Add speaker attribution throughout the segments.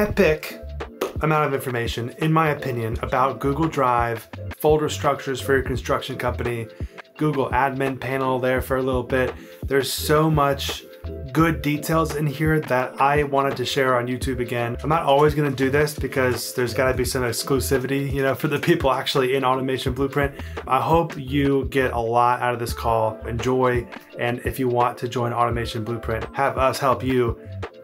Speaker 1: epic amount of information, in my opinion, about Google Drive, folder structures for your construction company, Google admin panel there for a little bit. There's so much good details in here that I wanted to share on YouTube again. I'm not always gonna do this because there's gotta be some exclusivity, you know, for the people actually in Automation Blueprint. I hope you get a lot out of this call, enjoy, and if you want to join Automation Blueprint, have us help you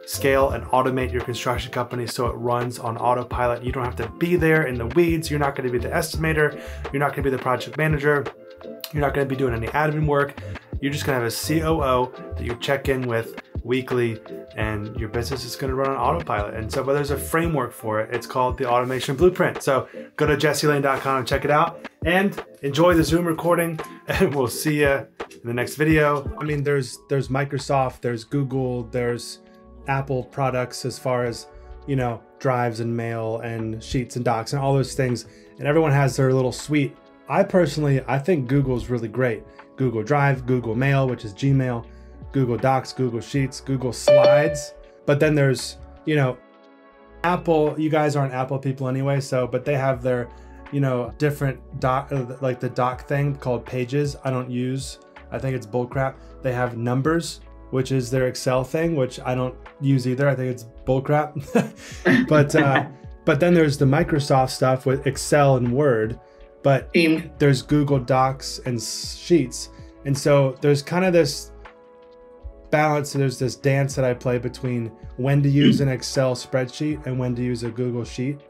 Speaker 1: scale and automate your construction company so it runs on autopilot. You don't have to be there in the weeds. You're not gonna be the estimator. You're not gonna be the project manager. You're not gonna be doing any admin work. You're just gonna have a COO that you check in with weekly and your business is gonna run on autopilot. And so, but there's a framework for it. It's called the Automation Blueprint. So go to jesselane.com and check it out and enjoy the Zoom recording and we'll see you in the next video. I mean, there's, there's Microsoft, there's Google, there's Apple products as far as, you know, drives and mail and sheets and docs and all those things. And everyone has their little suite. I personally, I think Google's really great. Google Drive, Google Mail, which is Gmail, Google Docs, Google Sheets, Google Slides. But then there's, you know, Apple, you guys aren't Apple people anyway, so, but they have their, you know, different doc, uh, like the doc thing called Pages. I don't use, I think it's bullcrap. They have Numbers, which is their Excel thing, which I don't use either. I think it's bullcrap. but, uh, but then there's the Microsoft stuff with Excel and Word but Team. there's Google Docs and Sheets. And so there's kind of this balance. There's this dance that I play between when to use an Excel spreadsheet and when to use a Google Sheet.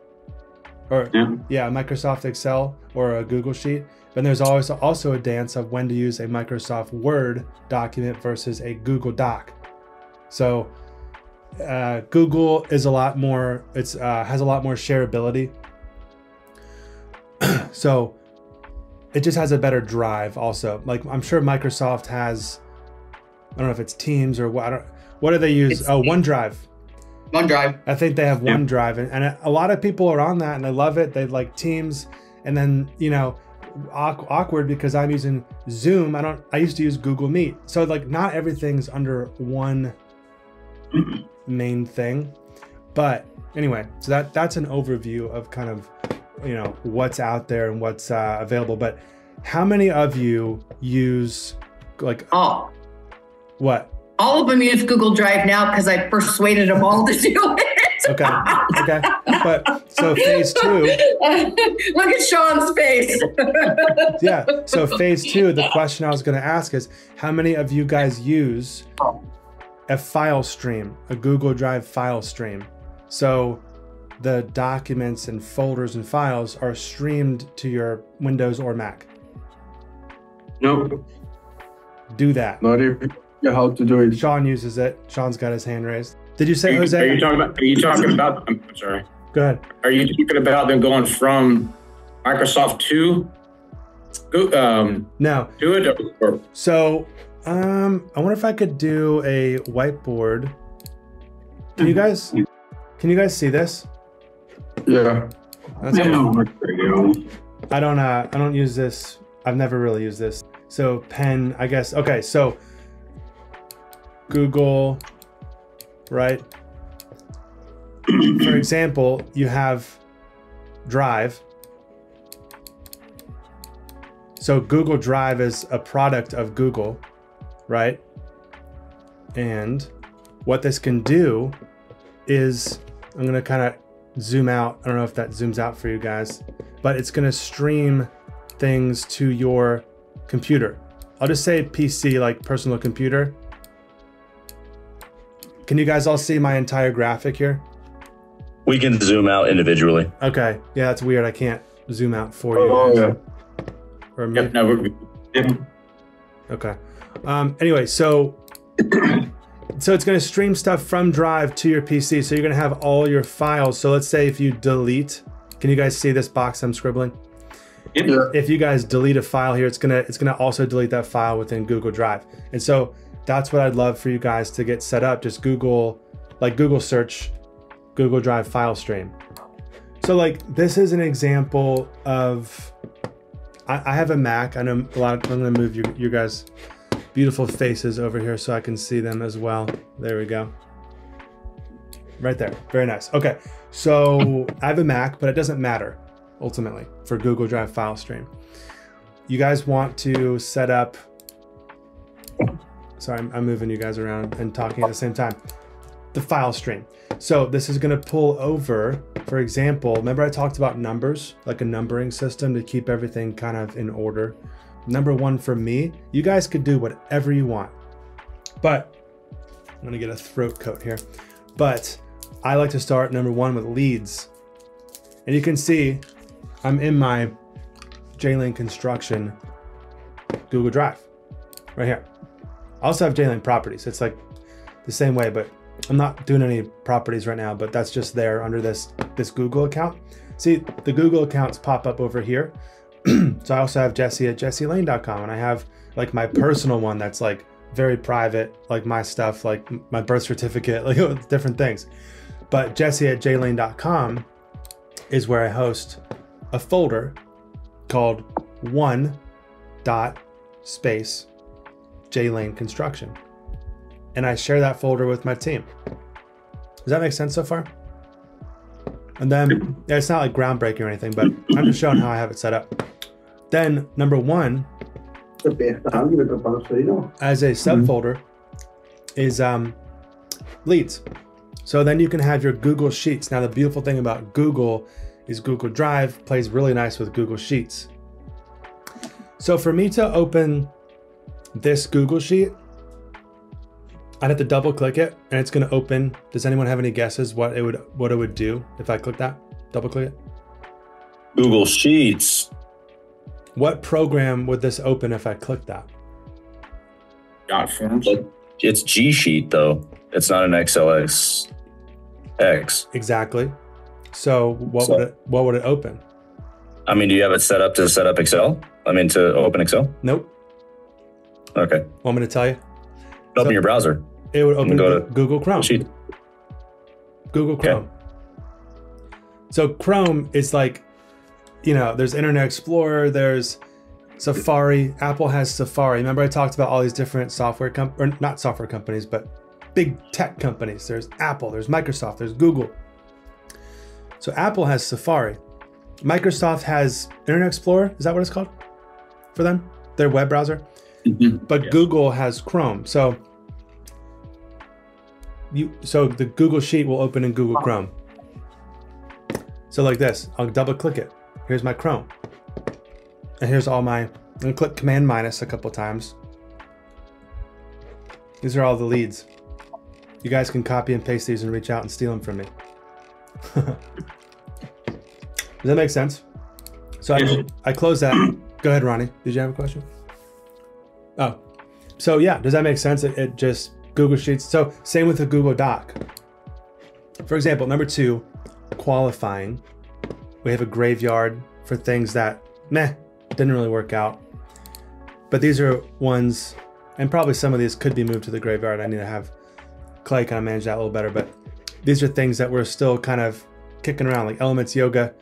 Speaker 1: Or yeah, yeah Microsoft Excel or a Google Sheet. Then there's always also a dance of when to use a Microsoft Word document versus a Google Doc. So uh, Google is a lot more. It's uh, has a lot more shareability so it just has a better drive also. Like I'm sure Microsoft has, I don't know if it's Teams or what, I don't, what do they use? It's oh, OneDrive.
Speaker 2: OneDrive.
Speaker 1: I think they have yeah. OneDrive and, and a lot of people are on that and they love it. They like Teams and then, you know, awkward because I'm using Zoom. I don't, I used to use Google Meet. So like not everything's under one main thing. But anyway, so that that's an overview of kind of you know what's out there and what's uh, available but how many of you use like
Speaker 2: oh
Speaker 1: what
Speaker 2: all of them use google drive now because i persuaded them all to do
Speaker 1: it okay okay but so phase two
Speaker 2: look at sean's face
Speaker 1: yeah so phase two the question i was going to ask is how many of you guys use a file stream a google drive file stream so the documents and folders and files are streamed to your Windows or Mac?
Speaker 3: Nope.
Speaker 1: Do that.
Speaker 3: Not even how to do it.
Speaker 1: Sean uses it. Sean's got his hand raised. Did you say
Speaker 4: are
Speaker 1: Jose?
Speaker 4: Are you talking about? Are you talking about? I'm sorry.
Speaker 1: Go ahead.
Speaker 4: Are you talking about them going from Microsoft to? Um,
Speaker 1: no.
Speaker 4: Do it. Or,
Speaker 1: so, um, I wonder if I could do a whiteboard. Can you guys? Can you guys see this?
Speaker 3: Yeah. That's
Speaker 1: cool. I don't uh I don't use this. I've never really used this. So pen, I guess. Okay, so Google, right? For example, you have Drive. So Google Drive is a product of Google, right? And what this can do is I'm going to kind of zoom out. I don't know if that zooms out for you guys, but it's gonna stream things to your computer. I'll just say PC, like personal computer. Can you guys all see my entire graphic here?
Speaker 5: We can zoom out individually.
Speaker 1: Okay. Yeah, that's weird. I can't zoom out for you.
Speaker 3: Oh, yeah.
Speaker 1: Or yep, no, we're good. Yep. Okay. Um, anyway, so so it's going to stream stuff from Drive to your PC. So you're going to have all your files. So let's say if you delete, can you guys see this box I'm scribbling?
Speaker 3: Yeah.
Speaker 1: If you guys delete a file here, it's gonna it's gonna also delete that file within Google Drive. And so that's what I'd love for you guys to get set up. Just Google, like Google search, Google Drive file stream. So like this is an example of, I, I have a Mac. I know a lot. Of, I'm gonna move you you guys beautiful faces over here so I can see them as well. There we go. right there. Very nice. Okay, so I have a Mac, but it doesn't matter ultimately for Google Drive file stream. You guys want to set up. Sorry, I'm, I'm moving you guys around and talking at the same time. The file stream. So this is going to pull over, for example, remember I talked about numbers, like a numbering system to keep everything kind of in order. Number one for me, you guys could do whatever you want, but I'm going to get a throat coat here. But I like to start number one with leads. And you can see I'm in my JLane construction Google Drive right here. I also have JLane properties. It's like the same way, but I'm not doing any properties right now, but that's just there under this, this Google account. See, the Google accounts pop up over here. so I also have Jesse at jesselane.com and I have like my personal one that's like very private, like my stuff, like my birth certificate, like different things. But Jesse at jlane.com is where I host a folder called one dot space JLane construction. And I share that folder with my team. Does that make sense so far? And then yeah, it's not like groundbreaking or anything, but I'm just showing how I have it set up. Then number one, as a subfolder, is um, leads. So then you can have your Google Sheets. Now the beautiful thing about Google is Google Drive plays really nice with Google Sheets. So for me to open this Google Sheet, I'd have to double click it and it's gonna open. Does anyone have any guesses what it would what it would do if I click that? Double click it.
Speaker 5: Google Sheets.
Speaker 1: What program would this open if I click that?
Speaker 4: Got forms.
Speaker 5: It's G Sheet though. It's not an XLS X.
Speaker 1: Exactly. So what
Speaker 5: So-
Speaker 1: would it what would it open?
Speaker 5: I mean, do you have it set up to set up Excel? I mean, to open Excel?
Speaker 1: Nope.
Speaker 5: Okay.
Speaker 1: Want me to tell you?
Speaker 5: Open
Speaker 1: So-
Speaker 5: your browser.
Speaker 1: It would open
Speaker 5: Go to
Speaker 1: Google Chrome.
Speaker 5: Sheet.
Speaker 1: Google
Speaker 5: Okay.
Speaker 1: Chrome. So Chrome is like, you know, there's Internet Explorer, there's Safari. Apple has Safari. Remember I talked about all these different software com or not software companies, but big tech companies. There's Apple, there's Microsoft, there's Google. So Apple has Safari. Microsoft has Internet Explorer. Is that what it's called for them? Their web browser.
Speaker 4: Mhm.
Speaker 1: But
Speaker 4: Yeah.
Speaker 1: Google has Chrome. So you so the Google Sheet will open in Google Chrome. So like this, I'll double click it. Here's my Chrome. And here's all my, I'm click Command minus a couple times. These are all the leads. You guys can copy and paste these and reach out and steal them from me. Does that make sense? So I, I close that. Go ahead, Ronnie. Did you have a question? Oh, so yeah, does that make sense? It, it just Google Sheets. So same with the Google Doc. For example, number two, qualifying. We have a graveyard for things that meh didn't really work out. But these are ones, and probably some of these could be moved to the graveyard. I need to have Clay kind of manage that a little better. But these are things that we're still kind of kicking around, like Elements Yoga.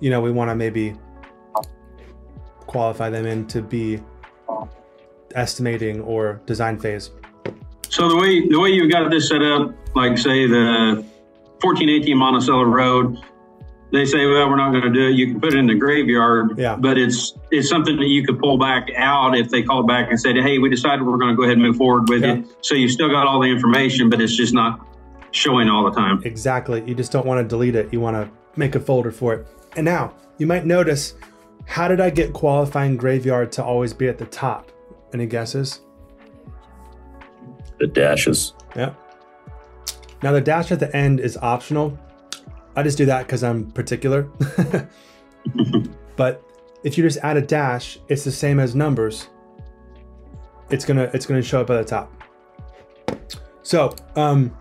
Speaker 1: You know, we want to maybe qualify them in to be estimating or design phase.
Speaker 6: So the way the way you've got this set up, like say the 1418 Monticello Road, they say, well, we're not going to do it. You can put it in the graveyard,
Speaker 1: Yeah.
Speaker 6: but it's it's something that you could pull back out if they call back and said, hey, we decided we're going to go ahead and move forward with
Speaker 1: Yeah.
Speaker 6: it. So you still got all the information, but it's just not showing all the time.
Speaker 1: Exactly. You just don't want to delete it. You want to make a folder for it. And now you might notice, how did I get qualifying graveyard to always be at the top? Any guesses?
Speaker 5: The dashes.
Speaker 1: Yeah. Now the dash at the end is optional. I just do that because I'm particular. but if you just add a dash, it's the same as numbers. It's gonna it's gonna show up at the top. So, um,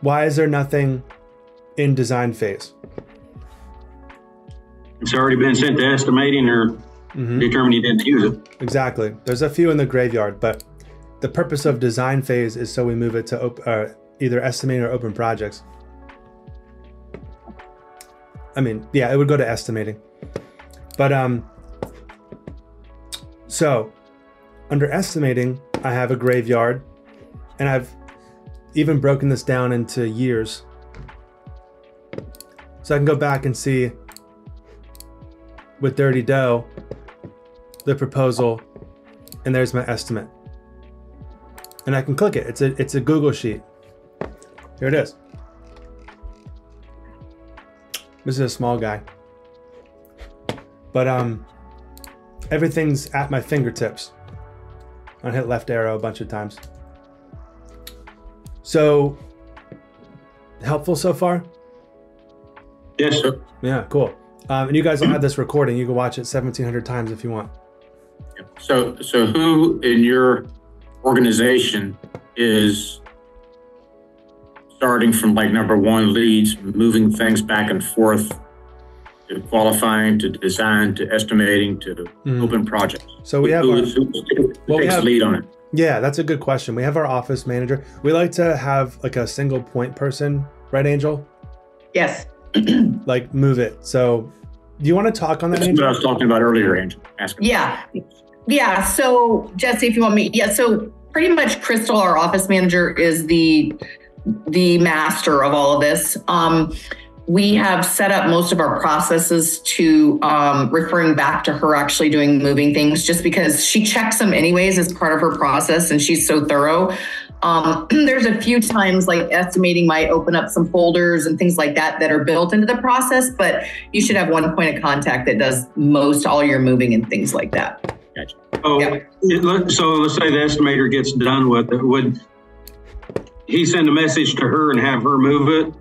Speaker 1: why is there nothing in design phase?
Speaker 6: It's already been sent to estimating or
Speaker 1: Mhm.
Speaker 6: determined you didn't use it.
Speaker 1: Exactly. There's a few in the graveyard, but the purpose of design phase is so we move it to op- uh, either estimating or open projects. I mean, yeah, it would go to estimating. But um so under estimating, I have a graveyard and I've even broken this down into years. So I can go back and see with Dirty Dough the proposal, and there's my estimate. And I can click it. It's a it's a Google sheet. Here it is. This is a small guy. But um everything's at my fingertips. I hit left arrow a bunch of times. So helpful so far?
Speaker 6: Yes, sir.
Speaker 1: Yeah, cool. Um, and you guys will have this recording. You can watch it 1700 times if you want.
Speaker 4: So, so who in your organization is starting from like number one leads, moving things back and forth to qualifying, to design, to estimating, to
Speaker 1: Mhm.
Speaker 4: open projects?
Speaker 1: So we have
Speaker 4: Who,
Speaker 1: our-
Speaker 4: who- who
Speaker 1: Well,
Speaker 4: takes
Speaker 1: have-
Speaker 4: lead on it?
Speaker 1: Yeah, that's a good question. We have our office manager. We like to have like a single point person, right, Angel?
Speaker 2: Yes.
Speaker 1: Like move it. So, do you want to talk on that,
Speaker 4: That's what I was talking about earlier, Angel, asking.
Speaker 2: Yeah. Yeah. So Jesse, if you want me, yeah. So pretty much Crystal, our office manager, is the the master of all of this. Um, we have set up most of our processes to um, referring back to her actually doing moving things just because she checks them anyways as part of her process and she's so thorough. Um, there's a few times like estimating might open up some folders and things like that that are built into the process, but you should have one point of contact that does most all your moving and things like that.
Speaker 6: Oh,
Speaker 2: Yeah.
Speaker 6: so let's say the estimator gets done with it. Would he send a message to her and have her move it?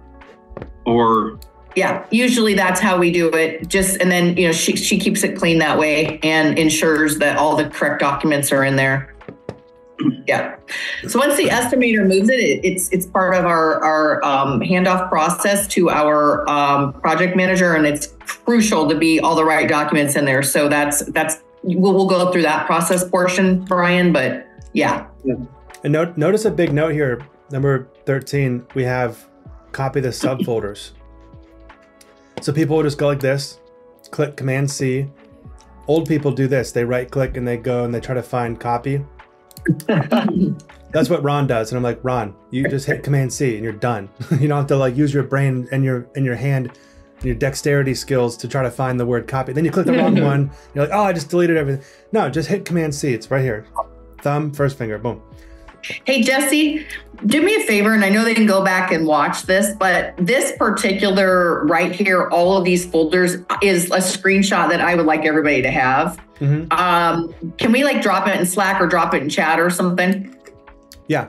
Speaker 6: Or,
Speaker 2: Yeah, usually that's how we do it. Just and then you know she she keeps it clean that way and ensures that all the correct documents are in there. Yeah. So once the estimator moves it, it it's it's part of our our um, handoff process to our um, project manager, and it's crucial to be all the right documents in there. So that's that's we'll, we'll go through that process portion, Brian. But yeah,
Speaker 1: And note, notice a big note here, number 13. We have copy the subfolders. So people will just go like this, click Command C. Old people do this. They right click and they go and they try to find copy. That's what Ron does. And I'm like, Ron, you just hit Command C and you're done. you don't have to like use your brain and your and your hand and your dexterity skills to try to find the word copy. Then you click the wrong one. You're like, oh, I just deleted everything. No, just hit Command C. It's right here. Thumb, first finger, boom.
Speaker 2: Hey, Jesse, do me a favor, and I know they can go back and watch this, but this particular right here, all of these folders is a screenshot that I would like everybody to have.
Speaker 1: Mhm.
Speaker 2: Um, can we like drop it in Slack or drop it in chat or something?
Speaker 1: Yeah.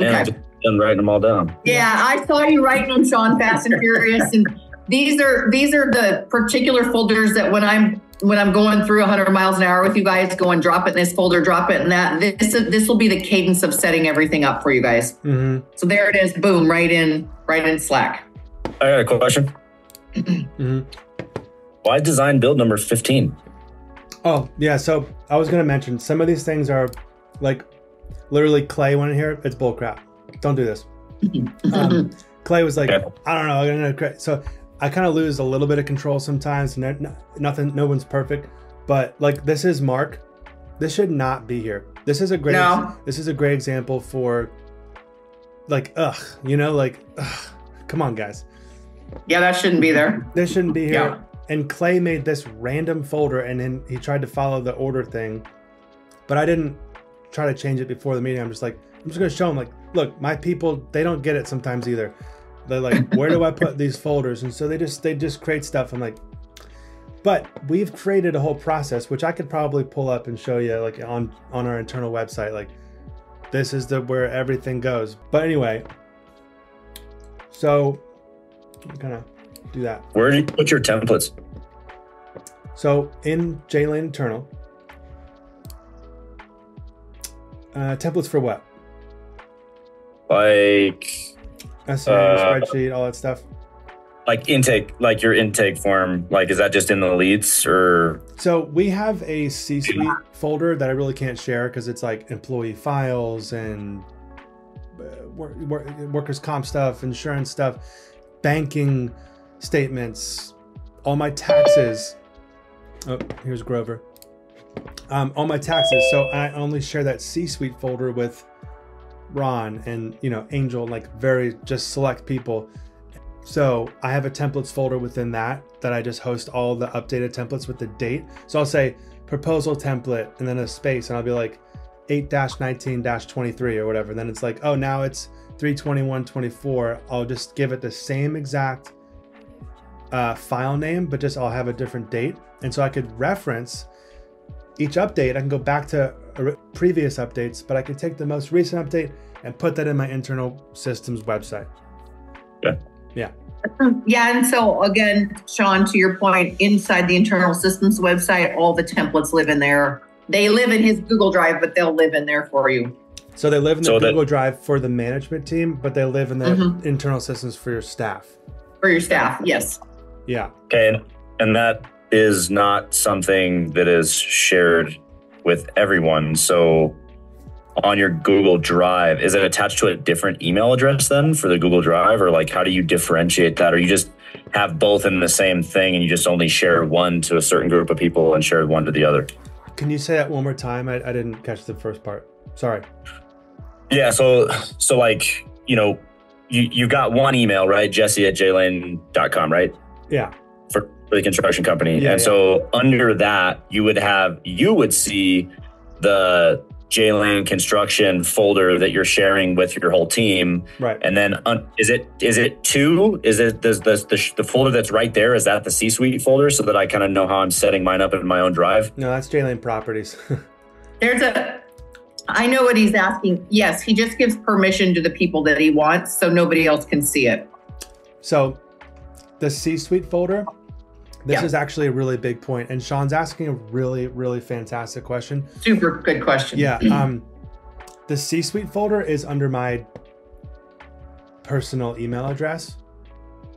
Speaker 5: And
Speaker 2: Okay.
Speaker 5: I'm writing them all down.
Speaker 2: Yeah, I saw you writing them, Sean, Fast and Furious, and these are these are the particular folders that when I'm when I'm going through 100 miles an hour with you guys, going drop it in this folder, drop it in that. This this will be the cadence of setting everything up for you guys.
Speaker 1: hmm
Speaker 2: So there it is, boom, right in right in Slack.
Speaker 5: I got a question.
Speaker 1: hmm
Speaker 5: Why design build number 15?
Speaker 1: Oh, yeah. So I was going to mention some of these things are like literally Clay went in here. It's bullcrap. Don't do this. Um, Clay was like,
Speaker 5: Okay.
Speaker 1: I don't know. I'm gonna cra-" So I kind of lose a little bit of control sometimes. No, no- nothing, no one's perfect. But like this is Mark. This should not be here. This is a great.
Speaker 2: No.
Speaker 1: This is a great example for like, ugh, you know, like, ugh, come on, guys.
Speaker 2: Yeah, that shouldn't be there.
Speaker 1: This shouldn't be here.
Speaker 2: Yeah.
Speaker 1: And Clay made this random folder and then he tried to follow the order thing. But I didn't try to change it before the meeting. I'm just like, I'm just gonna show him like, look, my people, they don't get it sometimes either. They're like, where do I put these folders? And so they just they just create stuff. I'm like, but we've created a whole process which I could probably pull up and show you like on on our internal website. Like this is the where everything goes. But anyway, so I'm gonna do that.
Speaker 5: Where do you put your templates?
Speaker 1: So in JLane Internal, uh, templates for what?
Speaker 5: Like,
Speaker 1: SRM,
Speaker 5: Uh,
Speaker 1: spreadsheet, all that stuff.
Speaker 5: like intake, like your intake form. Like, is that just in the leads or?
Speaker 1: So we have a C-suite folder that I really can't share because it's like employee files and uh, wor- wor- workers' comp stuff, insurance stuff, banking statements, all my taxes. Oh, here's Grover. Um, all my taxes. So I only share that C-suite folder with Ron and you know Angel, like very just select people. So I have a templates folder within that that I just host all the updated templates with the date. So I'll say proposal template and then a space, and I'll be like 8-19-23 or whatever. Then it's like, oh, now it's 321.24. I'll just give it the same exact uh, file name, but just I'll have a different date. And so I could reference each update. I can go back to previous updates, but I could take the most recent update and put that in my internal systems website.
Speaker 5: Yeah.
Speaker 1: Yeah.
Speaker 2: Yeah, and so again, Sean, to your point, inside the internal systems website, all the templates live in there. They live in his Google Drive, but they'll live in there for you.
Speaker 1: So they live in the
Speaker 5: So that-
Speaker 1: Google Drive for the management team, but they live in the
Speaker 2: Mhm.
Speaker 1: internal systems for your staff.
Speaker 2: For your staff, yes.
Speaker 1: Yeah.
Speaker 5: Okay, and, and that is not something that is shared with everyone. So on your Google Drive, is it attached to a different email address then for the Google Drive? Or like how do you differentiate that? Or you just have both in the same thing and you just only share one to a certain group of people and share one to the other?
Speaker 1: Can you say that one more time? I, I didn't catch the first part. Sorry.
Speaker 5: Yeah, so so like, you know, you you got one email, right? Jesse at jlane.com, right?
Speaker 1: Yeah.
Speaker 5: For, for the construction company.
Speaker 1: Yeah,
Speaker 5: and
Speaker 1: yeah.
Speaker 5: so under that, you would have you would see the JLane construction folder that you're sharing with your whole team.
Speaker 1: Right.
Speaker 5: And then un, is it is it two? Is it does the, the the folder that's right there? Is that the C suite folder so that I kind of know how I'm setting mine up in my own drive?
Speaker 1: No, that's J-Lane Properties.
Speaker 2: There's a, I know what he's asking. Yes, he just gives permission to the people that he wants, so nobody else can see it.
Speaker 1: so the C-suite folder, this
Speaker 2: Yeah.
Speaker 1: is actually a really big point. And Sean's asking a really, really fantastic question.
Speaker 2: Super good question.
Speaker 1: Yeah. Um, the C-suite folder is under my personal email address.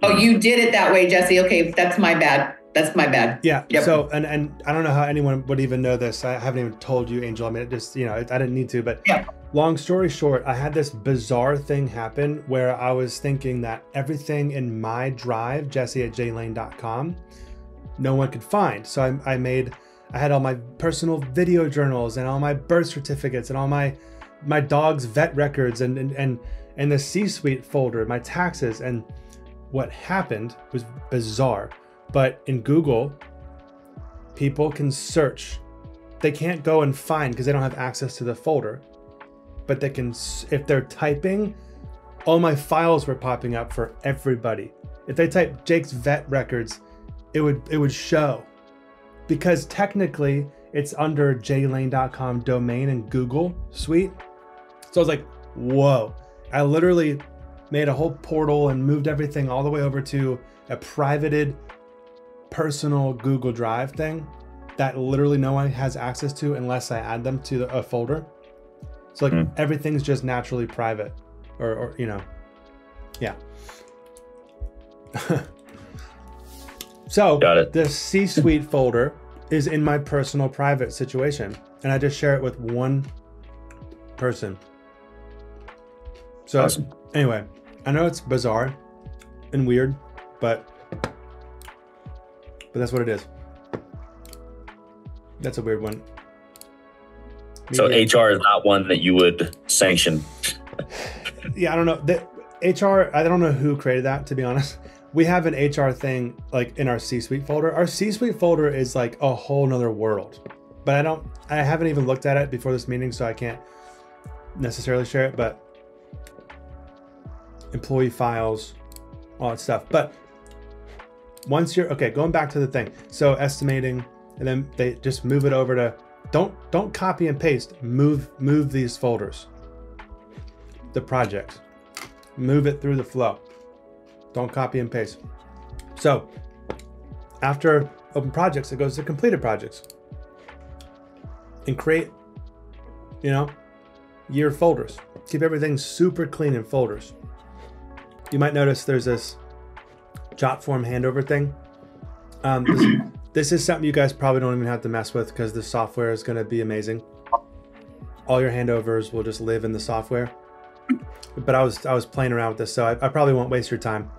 Speaker 2: Oh, you did it that way, Jesse. Okay, that's my bad. That's my bad.
Speaker 1: Yeah.
Speaker 2: Yep.
Speaker 1: So, and and I don't know how anyone would even know this. I haven't even told you, Angel. I mean, it just you know, I didn't need to. But
Speaker 2: Yeah.
Speaker 1: long story short, I had this bizarre thing happen where I was thinking that everything in my drive, Jesse at jlane.com, no one could find. So I, I made, I had all my personal video journals and all my birth certificates and all my my dog's vet records and and and, and the C-suite folder, my taxes. And what happened was bizarre. But in Google, people can search. They can't go and find because they don't have access to the folder. But they can, if they're typing, all my files were popping up for everybody. If they type Jake's vet records, it would it would show. Because technically it's under jlane.com domain and Google Suite. So I was like, whoa. I literally made a whole portal and moved everything all the way over to a privated personal Google Drive thing that literally no one has access to unless I add them to the, a folder. So like
Speaker 5: Hmm.
Speaker 1: everything's just naturally private, or, or you know, yeah. so
Speaker 5: Got it.
Speaker 1: the C-suite folder is in my personal private situation, and I just share it with one person. So
Speaker 5: Awesome.
Speaker 1: anyway, I know it's bizarre and weird, but but that's what it is. That's a weird one.
Speaker 5: So
Speaker 1: Maybe-
Speaker 5: HR is not one that you would sanction.
Speaker 1: yeah, I don't know. The HR, I don't know who created that to be honest. We have an HR thing like in our C-suite folder. Our C-suite folder is like a whole nother world. But I don't I haven't even looked at it before this meeting, so I can't necessarily share it, but employee files, all that stuff. But once you're okay, going back to the thing. So estimating and then they just move it over to don't don't copy and paste. Move move these folders. The projects. Move it through the flow. Don't copy and paste. So after open projects, it goes to completed projects. And create, you know, year folders. Keep everything super clean in folders. You might notice there's this jot form handover thing. Um, this, this is something you guys probably don't even have to mess with because the software is going to be amazing. All your handovers will just live in the software. But I was I was playing around with this, so I, I probably won't waste your time.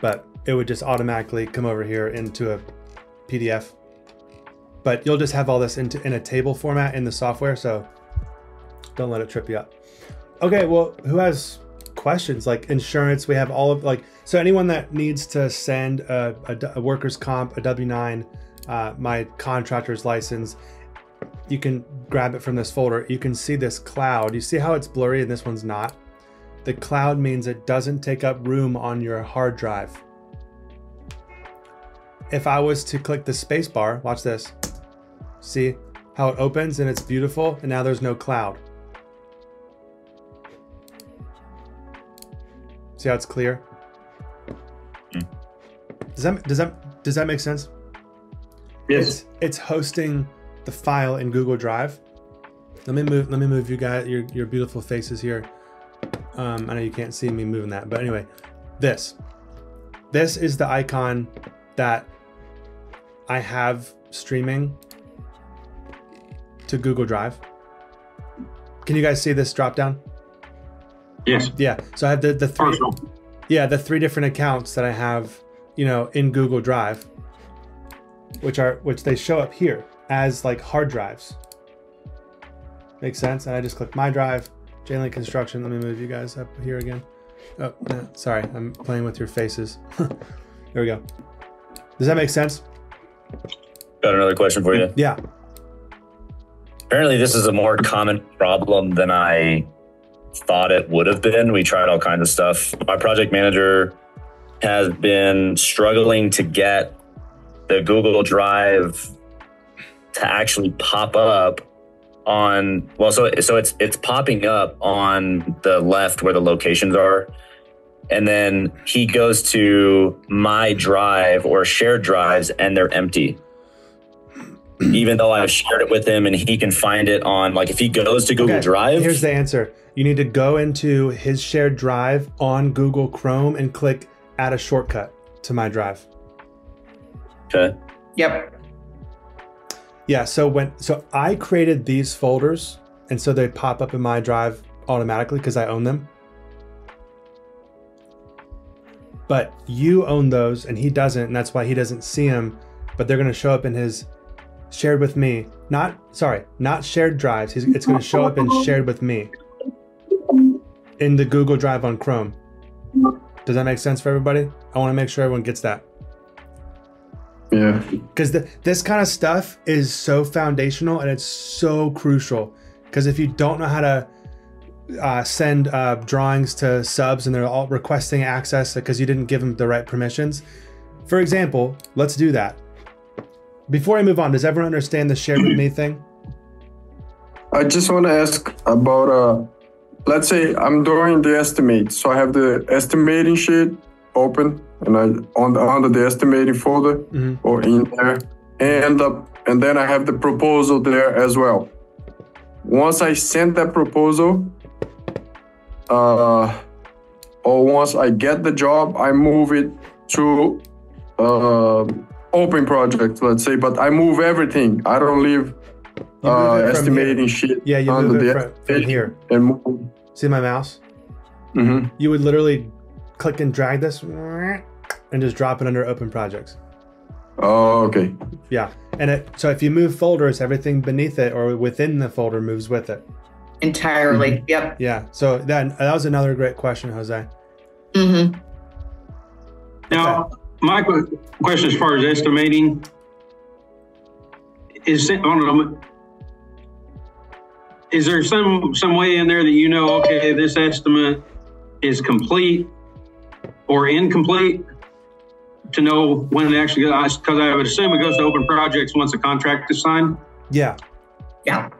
Speaker 1: But it would just automatically come over here into a PDF. But you'll just have all this into in a table format in the software, so don't let it trip you up. Okay, well, who has questions like insurance? We have all of like so anyone that needs to send a, a, a workers' comp, a W nine, uh, my contractor's license, you can grab it from this folder. You can see this cloud. You see how it's blurry and this one's not. The cloud means it doesn't take up room on your hard drive. If I was to click the space bar, watch this. See how it opens and it's beautiful and now there's no cloud. See how it's clear? Hmm. Does that does that does that make sense?
Speaker 6: Yes.
Speaker 1: It's, it's hosting the file in Google Drive. Let me move let me move you guys your your beautiful faces here. Um, I know you can't see me moving that, but anyway, this. This is the icon that I have streaming to Google Drive. Can you guys see this drop down?
Speaker 6: Yes.
Speaker 1: Yeah. So I have the, the three
Speaker 6: Partial.
Speaker 1: yeah, the three different accounts that I have, you know, in Google Drive, which are which they show up here as like hard drives. Makes sense. And I just click my drive, JLane Construction. Let me move you guys up here again. Oh, no, sorry, I'm playing with your faces. there we go. Does that make sense?
Speaker 5: Got another question for you.
Speaker 1: Yeah.
Speaker 5: Apparently, this is a more common problem than I thought it would have been. We tried all kinds of stuff. My project manager has been struggling to get the Google Drive to actually pop up on well so so it's it's popping up on the left where the locations are and then he goes to my drive or shared drives and they're empty even though I've shared it with him and he can find it on like if he goes to Google
Speaker 1: Okay,
Speaker 5: Drive
Speaker 1: Here's the answer. You need to go into his shared drive on Google Chrome and click add a shortcut to my drive.
Speaker 5: okay
Speaker 2: Yep.
Speaker 1: Yeah, so when so I created these folders and so they pop up in my drive automatically because I own them. But you own those and he doesn't, and that's why he doesn't see them, but they're gonna show up in his shared with me. Not sorry, not shared drives. He's, it's gonna show up in shared with me in the Google Drive on Chrome. Does that make sense for everybody? I want to make sure everyone gets that
Speaker 3: Yeah.
Speaker 1: because this kind of stuff is so foundational and it's so crucial. Because if you don't know how to uh, send uh, drawings to subs and they're all requesting access because you didn't give them the right permissions. For example let's do that. Before i move on does everyone understand the shared with me thing?
Speaker 3: I just want to ask about uh, let's say I'm drawing the estimate, so I have the estimating sheet open, and I on the under the estimating folder
Speaker 1: Mhm.
Speaker 3: or in there, and uh, and then I have the proposal there as well. Once I send that proposal, uh, or once I get the job, I move it to uh, open project, let's say, but I move everything. I don't leave uh,
Speaker 1: it
Speaker 3: estimating sheet
Speaker 1: yeah you
Speaker 3: under
Speaker 1: move
Speaker 3: the
Speaker 1: from, from here
Speaker 3: and move.
Speaker 1: see my mouse
Speaker 3: Mhm.
Speaker 1: you would literally click and drag this and just drop it under open projects
Speaker 3: Oh, okay.
Speaker 1: Yeah, and it so if you move folders, everything beneath it or within the folder moves with it.
Speaker 2: Entirely. Yep.
Speaker 1: Yeah, so that that was another great question, Jose.
Speaker 2: Mm-hmm.
Speaker 6: Now, my question as far as estimating is it on them. Is there some some way in there that you know, okay, this estimate is complete or incomplete to know when it actually goes? Because I would assume it goes to open projects once a contract is signed.
Speaker 1: Yeah,
Speaker 2: Yeah.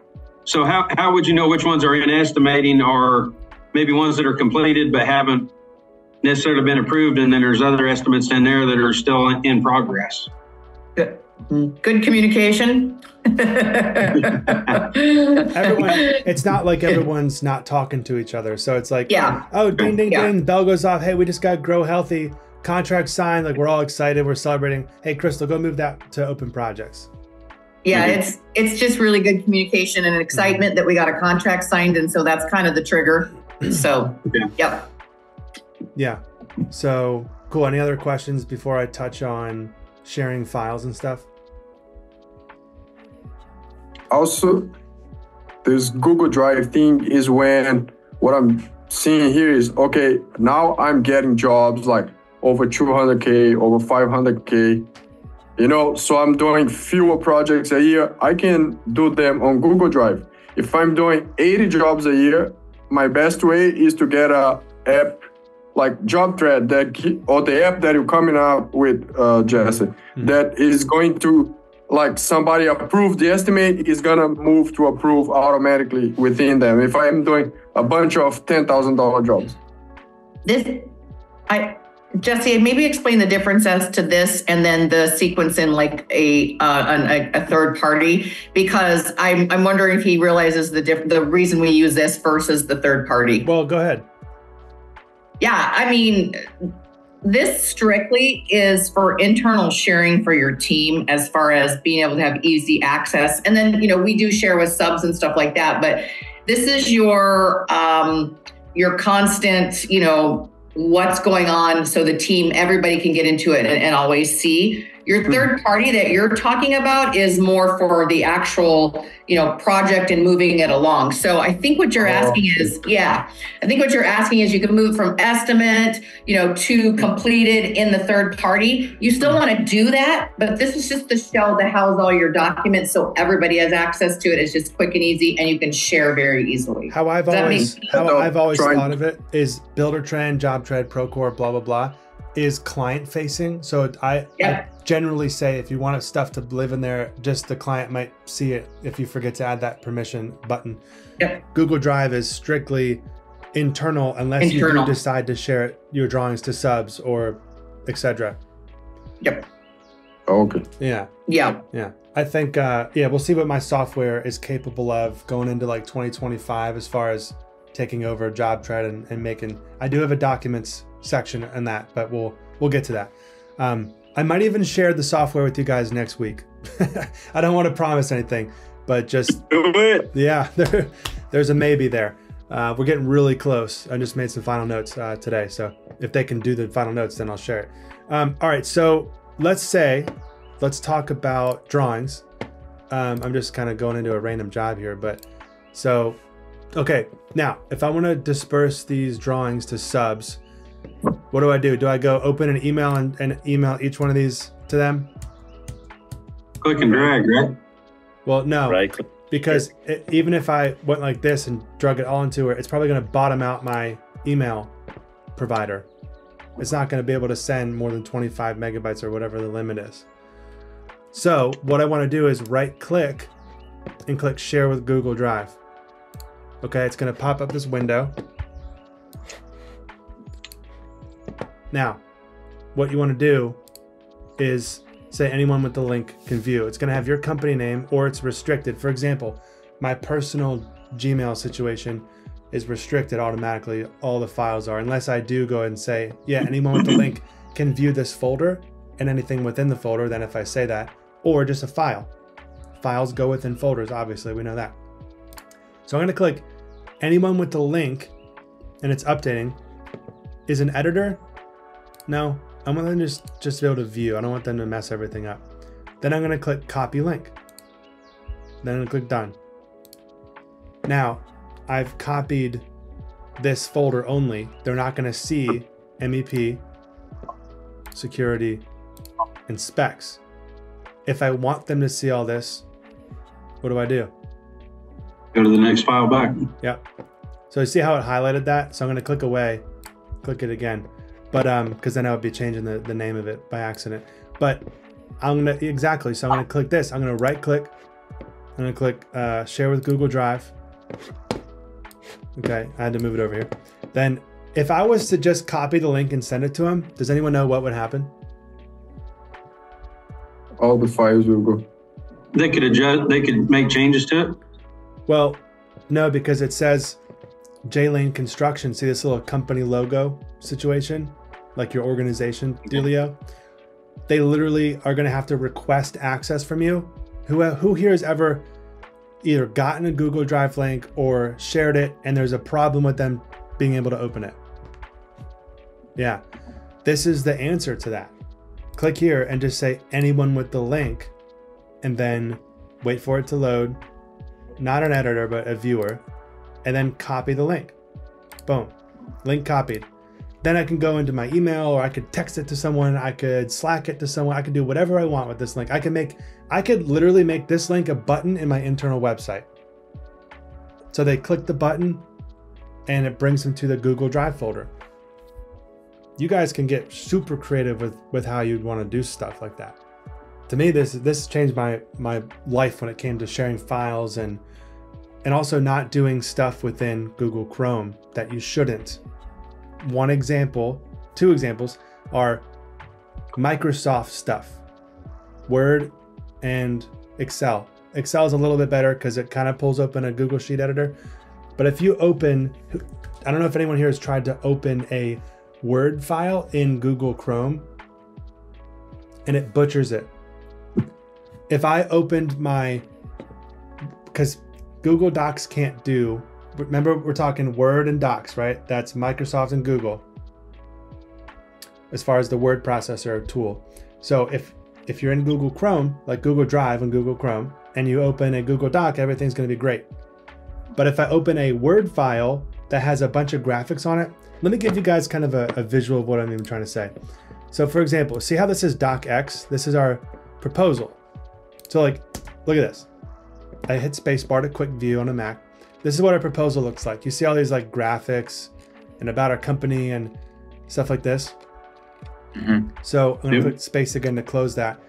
Speaker 6: So how, how would you know which ones are in estimating or maybe ones that are completed but haven't necessarily been approved and then there's other estimates in there that are still in, in progress?
Speaker 2: Good. Good communication.
Speaker 1: everyone. It's not like everyone's not talking to each other, so it's like,
Speaker 2: Yeah.
Speaker 1: oh, ding, ding,
Speaker 2: Yeah.
Speaker 1: ding, bell goes off. Hey, we just got grow healthy contract signed. Like we're all excited, we're celebrating. Hey, Crystal, go move that to open projects.
Speaker 2: Yeah, it's it's just really good communication and excitement mm-hmm. that we got a contract signed, and so that's kind of the trigger. So,
Speaker 6: Okay.
Speaker 2: yep.
Speaker 1: Yeah. So cool. Any other questions before I touch on sharing files and stuff?
Speaker 3: Also, this Google Drive thing is when what I'm seeing here is okay, now I'm getting jobs like over 200K, over 500K. You know, so I'm doing fewer projects a year. I can do them on Google Drive. If I'm doing 80 jobs a year, my best way is to get a app like JobTread that or the app that you're coming up with, uh, Jesse, mm-hmm. that is going to like somebody approve the estimate is gonna move to approve automatically within them. If I'm doing a bunch of ten thousand dollar jobs.
Speaker 2: This, I Jesse, maybe explain the difference as to this and then the sequence in like a uh, a, a, third party because I'm I'm wondering if he realizes the diff- the reason we use this versus the third party.
Speaker 1: Well, go ahead.
Speaker 2: Yeah, I mean, this strictly is for internal sharing for your team as far as being able to have easy access, and then you know we do share with subs and stuff like that, but this is your um, your constant you know what's going on so the team everybody can get into it and, and always see your hmm. third party that you're talking about is more for the actual, you know, project and moving it along. So I think what you're oh. asking is, yeah, I think what you're asking is you can move from estimate, you know, to completed in the third party. You still want to do that, but this is just the shell to house all your documents so everybody has access to it. It's just quick and easy and you can share very easily.
Speaker 1: How I've always how I've always thought of it is Buildertrend, JobTread, Procore, blah blah blah is client facing. So I, I, generally say if you want stuff to live in there, just the client might see it if you forget to add that permission button.
Speaker 2: Yep.
Speaker 1: Google Drive is strictly internal unless internal. you do decide to share your drawings to subs or etc.
Speaker 2: Yep.
Speaker 3: Okay.
Speaker 1: Yeah.
Speaker 2: Yeah.
Speaker 1: Yeah. I think uh yeah, we'll see what my software is capable of going into like 2025 as far as taking over JobTread and, and making I do have a documents section and that, but we'll we'll get to that. Um, I might even share the software with you guys next week. I don't want to promise anything, but just
Speaker 3: do it.
Speaker 1: Yeah, there, there's a maybe there. Uh, we're getting really close. I just made some final notes uh, today, so if they can do the final notes, then I'll share it. Um, all right, so let's say, let's talk about drawings. Um, I'm just kind of going into a random job here, but so, okay. Now, if I want to disperse these drawings to subs, what do I do? Do I go open an email and, and email each one of these to them?
Speaker 6: Click and drag, right?
Speaker 1: Well, no.
Speaker 5: Right.
Speaker 1: Because it, even if I went like this and drug it all into it, it's probably going to bottom out my email provider. It's not going to be able to send more than 25 megabytes or whatever the limit is. So what I want to do is right click and click share with Google Drive. Okay, it's going to pop up this window. Now, what you want to do is say anyone with the link can view. It's going to have your company name or it's restricted. For example, my personal Gmail situation is restricted automatically. All the files are, unless I do go and say, yeah, anyone with the link can view this folder and anything within the folder. Then if I say that, or just a file. Files go within folders, obviously, we know that. So I'm going to click anyone with the link and it's updating. Is an editor no, I want them just, just to be able to view. I don't want them to mess everything up. Then I'm gonna click copy link. Then I'm gonna click done. Now, I've copied this folder only. They're not gonna see MEP, security, and specs. If I want them to see all this, what do I do?
Speaker 6: Go to the next file back.
Speaker 1: Yep. So you see how it highlighted that? So I'm gonna click away, click it again but um because then I would be changing the, the name of it by accident. But I'm gonna exactly so I'm gonna click this. I'm gonna right click I'm gonna click uh, share with Google Drive. Okay I had to move it over here. Then if I was to just copy the link and send it to him does anyone know what would happen?
Speaker 3: All the files will go.
Speaker 6: They could adjust they could make changes to it?
Speaker 1: Well no because it says J Lane Construction see this little company logo situation like your organization, Delio, they literally are going to have to request access from you. Who, who here has ever either gotten a Google Drive link or shared it and there's a problem with them being able to open it? Yeah, this is the answer to that. Click here and just say anyone with the link and then wait for it to load. Not an editor, but a viewer, and then copy the link. Boom. Link copied. Then I can go into my email or I could text it to someone. I could Slack it to someone. I could do whatever I want with this link. I can make, I could literally make this link a button in my internal website. So they click the button and it brings them to the Google Drive folder. You guys can get super creative with, with how you'd want to do stuff like that. To me, this this changed my my life when it came to sharing files and and also not doing stuff within Google Chrome that you shouldn't. One example, two examples are Microsoft stuff, Word and Excel. Excel is a little bit better because it kind of pulls open a Google Sheet editor. But if you open, I don't know if anyone here has tried to open a Word file in Google Chrome and it butchers it. If I opened my, because Google Docs can't do, remember we're talking Word and Docs, right? That's Microsoft and Google as far as the word processor tool. So if if you're in Google Chrome, like Google Drive and Google Chrome, and you open a Google Doc, everything's going to be great. But if I open a Word file that has a bunch of graphics on it, let me give you guys kind of a, a visual of what I'm even trying to say. So for example, see how this is docx? This is our proposal. So like, look at this. I hit spacebar to quick view on a Mac. This is what our proposal looks like. You see all these like graphics and about our company and stuff like this.
Speaker 4: Mhm.
Speaker 1: So I'm gonna click space again to close that.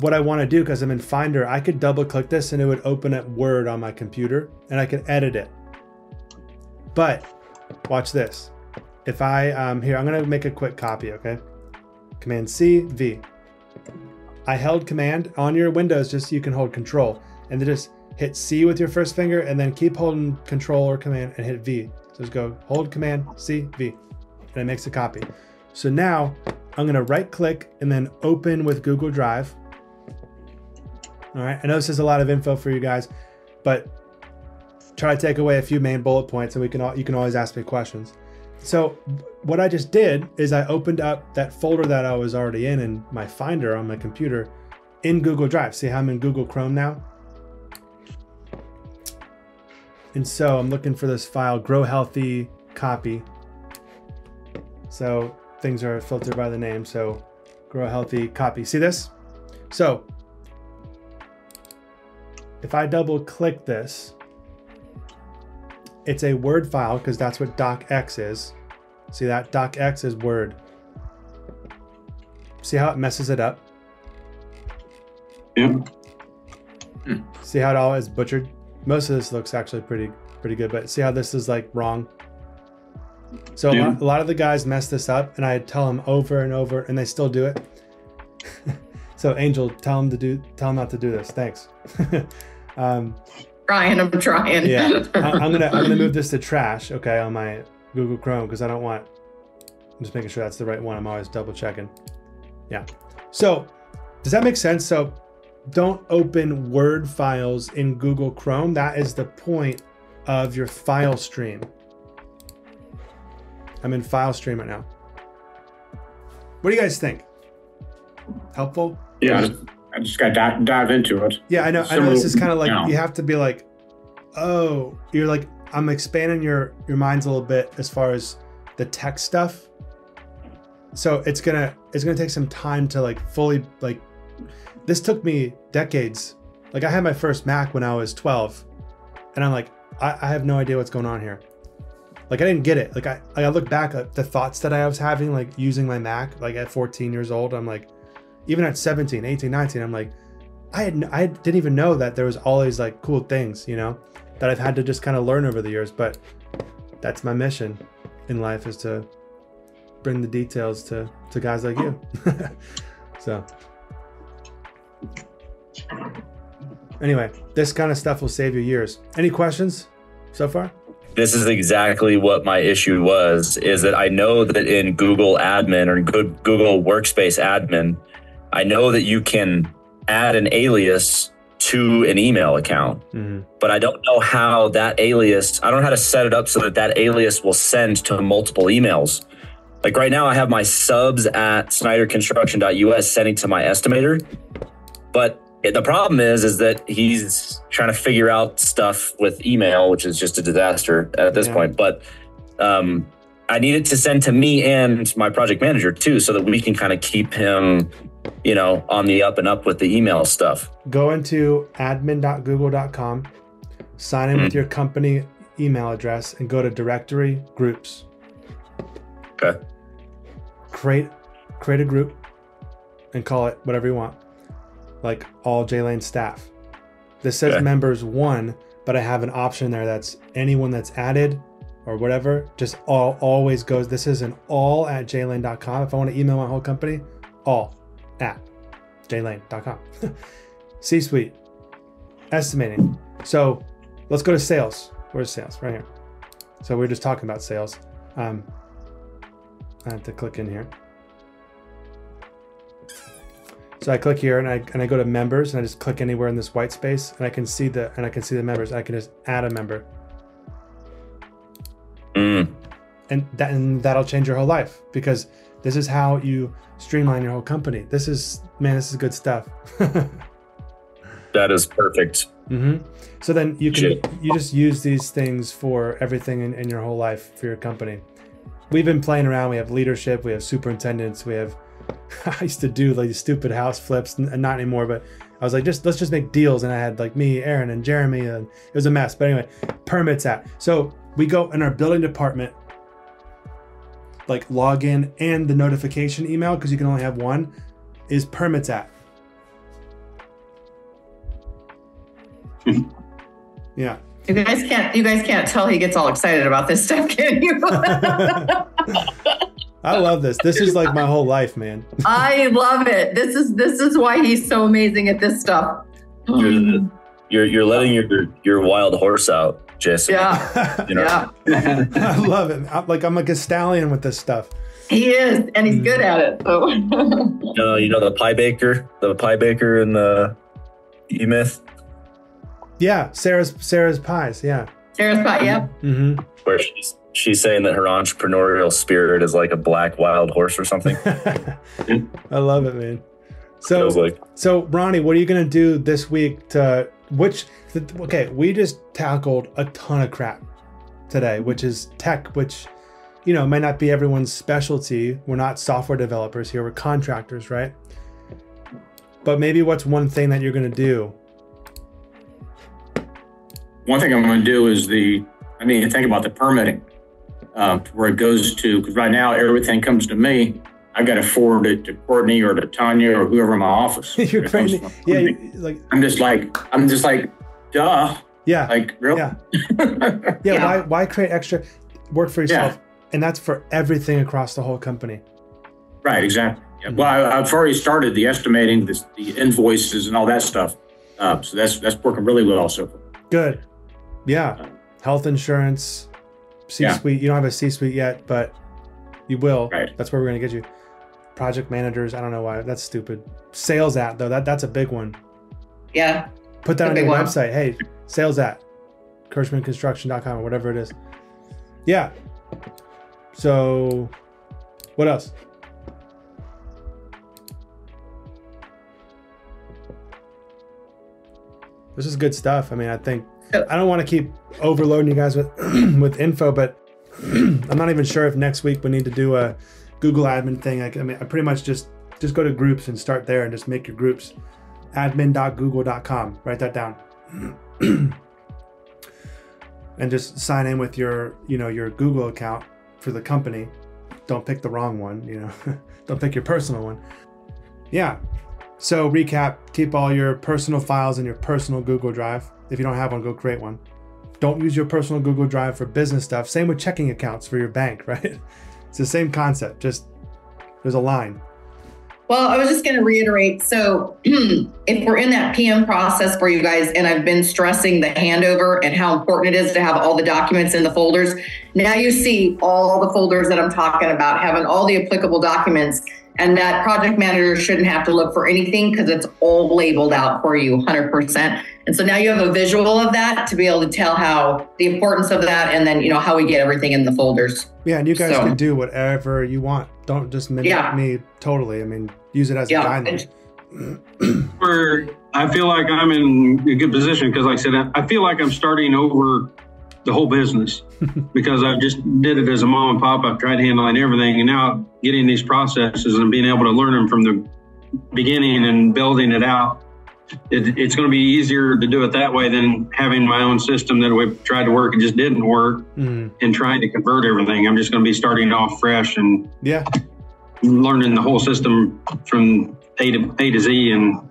Speaker 1: What I want to do, because I'm in Finder, I could double click this and it would open up Word on my computer and I could edit it. But watch this. If I, um, here, I'm gonna make a quick copy, okay? Command C, V. I held command on your Windows just so you can hold control and then just hit C with your first finger and then keep holding control or command and hit V. So just go hold command C, V, and it makes a copy. So now I'm gonna right click and then open with Google Drive. All right, I know this is a lot of info for you guys, but try to take away a few main bullet points and we can all, you can always ask me questions. So what I just did is I opened up that folder that I was already in in my Finder on my computer in Google Drive. See how I'm in Google Chrome now? And so I'm looking for this file, grow healthy copy. So things are filtered by the name. So grow healthy copy. See this? So if I double click this, it's a Word file because that's what docx is. See that? Docx is Word. See how it messes it up?
Speaker 6: Yep.
Speaker 1: See how it all is butchered? Most of this looks actually pretty pretty good, but see how this is like wrong? So a,
Speaker 6: Yeah.
Speaker 1: lot, a lot of the guys mess this up, and I tell them over and over, and they still do it. so Angel, tell them to do, tell them not to do this. Thanks. um,
Speaker 2: Trying, I'm trying.
Speaker 1: yeah, I, I'm gonna I'm gonna move this to trash. Okay, on my Google Chrome because I don't want. I'm just making sure that's the right one. I'm always double checking. Yeah. So, does that make sense? So, don't open Word files in Google Chrome. That is the point of your file stream. I'm in file stream right now. What do you guys think? Helpful?
Speaker 4: Yeah, I just- I just got to dive, dive into it.
Speaker 1: Yeah, I know. I know. This is kind of like
Speaker 4: Yeah.
Speaker 1: you have to be like, oh, you're like I'm expanding your your minds a little bit as far as the tech stuff. So it's gonna it's gonna take some time to like fully like. This took me decades. Like I had my first Mac when I was 12, and I'm like, I, I have no idea what's going on here. Like I didn't get it. Like I like I look back at the thoughts that I was having like using my Mac like at 14 years old. I'm like, even at 17, 18, 19, I'm like, I had I didn't even know that there was all these like cool things, you know, that I've had to just kind of learn over the years. But that's my mission in life is to bring the details to to guys like you. so anyway, this kind of stuff will save you years. Any questions so far?
Speaker 5: this is exactly what my issue was is that I know that in Google admin or Good- Google workspace admin, I know that you can add an alias to an email account,
Speaker 1: Mm-hmm.
Speaker 5: but I don't know how that alias, I don't know how to set it up so that that alias will send to multiple emails. Like right now, I have my subs at snyderconstruction.us sending to my estimator, but the problem is, is that he's trying to figure out stuff with email, which is just a disaster at this
Speaker 1: Yeah.
Speaker 5: point. But um, I need it to send to me and my project manager too, so that we can kind of keep him, you know, on the up and up with the email stuff.
Speaker 1: Go into admin.google.com, sign in with
Speaker 5: Mhm.
Speaker 1: your company email address, and go to directory groups.
Speaker 5: Okay.
Speaker 1: Create create a group and call it whatever you want, like all J Lane staff. This says
Speaker 5: Okay.
Speaker 1: members one, but I have an option there that's anyone that's added or whatever. Just all always goes. This is an all at jlane.com. If I want to email my whole company, all at jlane.com. C suite, estimating. So let's go to sales. Where's sales? Right here. So we are just talking about sales. Um, I have to click in here. So I click here and I and I go to members and I just click anywhere in this white space and I can see the and I can see the members. I can just add a member
Speaker 5: Mm,
Speaker 1: and that and that'll change your whole life because this is how you streamline your whole company. This is man, this is good stuff.
Speaker 5: that is perfect.
Speaker 1: hmm So then you can
Speaker 5: Shit.
Speaker 1: you just use these things for everything in, in your whole life for your company. We've been playing around. We have leadership. We have superintendents. We have. I used to do like stupid house flips, and not anymore. But I was like, just let's just make deals, and I had like me, Aaron, and Jeremy, and it was a mess. But anyway, permits at. So we go in our building department, like login and the notification email because you can only have one, is permits at. yeah.
Speaker 2: You guys can't. You guys can't tell he gets all excited about this stuff, can you?
Speaker 1: I love this. This is like my whole life, man.
Speaker 2: I love it. This is this is why he's so amazing at this stuff.
Speaker 5: You're, you're you're letting your your wild horse out, Jason.
Speaker 2: Yeah,
Speaker 5: You know,
Speaker 2: yeah,
Speaker 1: I love it. I'm like I'm like a stallion with this stuff.
Speaker 2: he is, and he's good at it. So.
Speaker 5: You know, you know the pie baker, the pie baker in the E Myth,
Speaker 1: Yeah, Sarah's Sarah's pies. Yeah.
Speaker 2: Sarah's spot. Yep.
Speaker 1: hmm
Speaker 5: where she's she's saying that her entrepreneurial spirit is like a black wild horse or something.
Speaker 1: I love it, man. So
Speaker 5: was like,
Speaker 1: so Ronnie, what are you gonna do this week to which? Okay, we just tackled a ton of crap today, which is tech, which you know might not be everyone's specialty. We're not software developers here; we're contractors, right? But maybe what's one thing that you're gonna do?
Speaker 4: One thing I'm going to do is the, I mean, think about the permitting, uh, where it goes to, because right now everything comes to me. I got to forward it to Courtney or to Tanya or whoever in my office.
Speaker 1: you're
Speaker 4: When it comes
Speaker 1: crazy. Yeah,
Speaker 4: permitting.
Speaker 1: you- like
Speaker 4: I'm just like, I'm just like, duh.
Speaker 1: yeah,
Speaker 4: Like, really?
Speaker 1: yeah. yeah,
Speaker 2: Yeah.
Speaker 1: Why why create extra work for yourself? And that's for everything across the whole company.
Speaker 4: Right, exactly. Yeah. Well, I, I've already started the estimating, this, the invoices and all that stuff. Uh, so that's that's working really well so far.
Speaker 1: Good. Yeah. Health insurance, C suite. You don't have a C suite yet, but you will.
Speaker 4: Right.
Speaker 1: That's where we're gonna get you. Project managers. I don't know why. That's stupid. Sales at though. That that's a big one.
Speaker 2: Yeah.
Speaker 1: Put that on
Speaker 2: big
Speaker 1: your
Speaker 2: one.
Speaker 1: website. Hey, sales at kirschmanconstruction.com or whatever it is. Yeah. So what else? This is good stuff. I mean, I think
Speaker 2: So-
Speaker 1: I don't want to keep overloading you guys with with info, but I'm not even sure if next week we need to do a Google admin thing. I, I mean, I pretty much just just go to groups and start there and just make your groups. Admin.google.com. Write that down. and just sign in with your, you know, your Google account for the company. Don't pick the wrong one, you know. Don't pick your personal one. Yeah. So recap, keep all your personal files in your personal Google Drive. If you don't have one, go create one. Don't use your personal Google Drive for business stuff. Same with checking accounts for your bank, right? It's the same concept. Just there's a line.
Speaker 2: Well, I was just going to reiterate. So, if we're in that PM process for you guys, and I've been stressing the handover and how important it is to have all the documents in the folders, now you see all the folders that I'm talking about, having all the applicable documents, and that project manager shouldn't have to look for anything because it's all labeled out for you 100%. And so now you have a visual of that to be able to tell how the importance of that, and then, you know, how we get everything in the folders.
Speaker 1: Yeah, and you guys
Speaker 2: So-
Speaker 1: can do whatever you want. Don't just mimic
Speaker 2: Yeah.
Speaker 1: me totally. I mean, use it as a
Speaker 2: Yeah.
Speaker 1: guideline.
Speaker 6: where I feel like I'm in a good position because, like I said, I- I feel like I'm starting over the whole business because I just did it as a mom and pop. I've tried handling everything, and now getting these processes and being able to learn them from the beginning and building it out. It, it's going to be easier to do it that way than having my own system that we tried to work and just didn't work
Speaker 1: Mm,
Speaker 6: and trying to convert everything. I'm just going to be starting off fresh and
Speaker 1: yeah,
Speaker 6: learning the whole system from A to A to Z and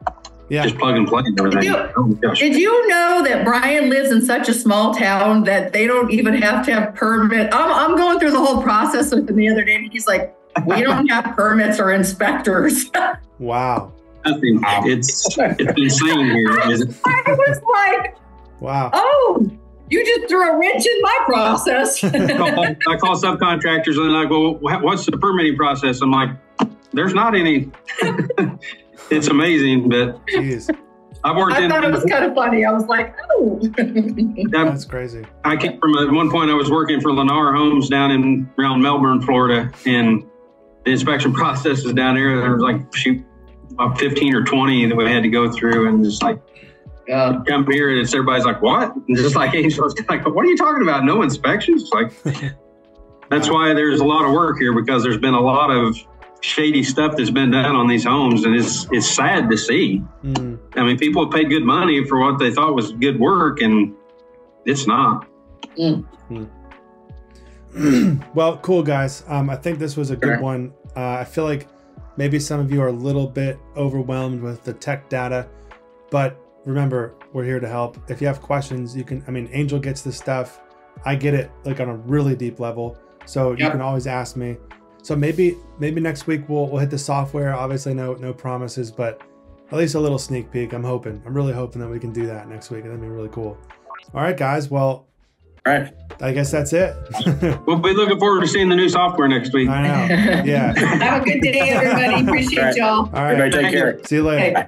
Speaker 1: yeah.
Speaker 6: just plug and play and everything.
Speaker 2: Yeah.
Speaker 6: Oh.
Speaker 2: Did you know that Brian lives in such a small town that they don't even have to have permit? I'm, I'm going through the whole process with him the other day, and he's like, "We don't have permits or inspectors."
Speaker 1: Wow,
Speaker 6: Nothing. It's it's insane here. Is it?
Speaker 2: I was like,
Speaker 1: wow.
Speaker 2: "Oh, you just threw a wrench in my process."
Speaker 6: I call, I call subcontractors and they're like, well, what's the permitting process? I'm like, there's not any. It's amazing, but
Speaker 1: Jeez,
Speaker 6: I've worked
Speaker 2: I
Speaker 6: in.
Speaker 2: thought it was kind of funny. I was like, "Oh."
Speaker 6: I,
Speaker 1: that's crazy.
Speaker 6: I came from at one point. I was working for Lennar Homes down in around Melbourne, Florida, and the inspection process is down there. There was like shoot, about 15 or 20 that we had to go through, and just like
Speaker 2: Yeah.
Speaker 6: come here, and it's everybody's like, "What?" And just like Angel's like, "What are you talking about? No inspections?" It's like that's why there's a lot of work here because there's been a lot of shady stuff that's been done on these homes, and it's it's sad to see.
Speaker 1: Mm,
Speaker 6: I mean, people have paid good money for what they thought was good work, and it's not.
Speaker 1: well, cool guys. Um, I think this was a good
Speaker 6: Sure.
Speaker 1: one. Uh, I feel like maybe some of you are a little bit overwhelmed with the tech data, but remember, we're here to help. If you have questions, you can. I mean, Angel gets this stuff. I get it like on a really deep level, so you can always ask me. So maybe maybe next week we'll we'll hit the software. Obviously, no no promises, but at least a little sneak peek. I'm hoping. I'm really hoping that we can do that next week. That'd be really cool. All right, guys. Well,
Speaker 4: All right.
Speaker 1: I guess that's it.
Speaker 6: We'll be looking forward to seeing the new software next week.
Speaker 1: I know. Yeah.
Speaker 2: Have a good day, everybody. Appreciate
Speaker 4: Right.
Speaker 2: y'all.
Speaker 1: All right.
Speaker 4: Everybody take
Speaker 6: Thank you.
Speaker 4: care.
Speaker 1: See you later.
Speaker 2: Okay.